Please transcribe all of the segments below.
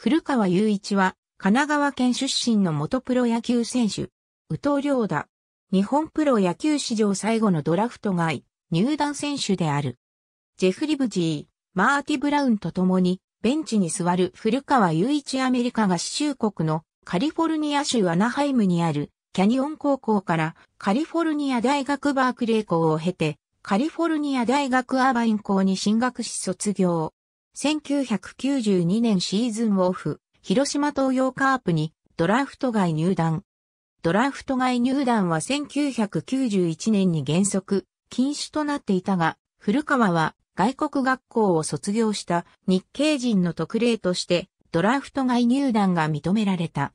古河有一は、神奈川県出身の元プロ野球選手、右投両打。日本プロ野球史上最後のドラフト外、入団選手である。ジェフ・リブジー、マーティ・ブラウンと共に、ベンチに座る古河有一アメリカ合衆国のカリフォルニア州アナハイムにあるキャニオン高校からカリフォルニア大学バークレー校を経て、カリフォルニア大学アーバイン校に進学し卒業。1992年シーズンオフ、広島東洋カープにドラフト外入団。ドラフト外入団は1991年に原則禁止となっていたが、古川は外国学校を卒業した日系人の特例としてドラフト外入団が認められた。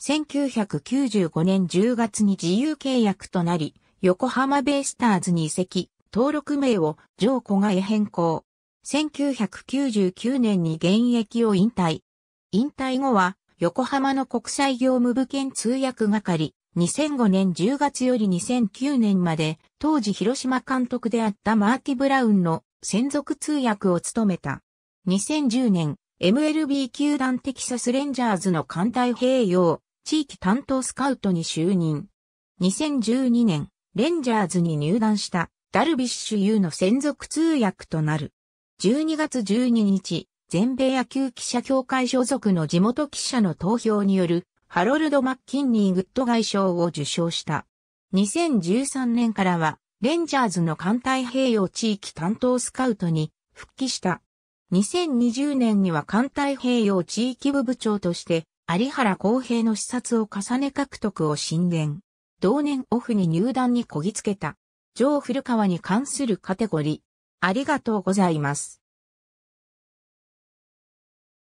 1995年10月に自由契約となり、横浜ベイスターズに移籍、登録名を上古賀へ変更。1999年に現役を引退。引退後は、横浜の国際業務部兼通訳係、2005年10月より2009年まで、当時広島監督であったマーティ・ブラウンの専属通訳を務めた。2010年、MLB 球団テキサスレンジャーズの艦隊併用、地域担当スカウトに就任。2012年、レンジャーズに入団したダルビッシュ有の専属通訳となる。12月12日、全米野球記者協会所属の地元記者の投票によるハロルド・マッキンニー・グッドガイ賞を受賞した。2013年からは、レンジャーズの環太平洋地域担当スカウトに復帰した。2020年には環太平洋地域部部長として、有原公平の視察を重ね獲得を進言。同年オフに入団にこぎつけた。ジョー・古川に関するカテゴリー。ありがとうございます。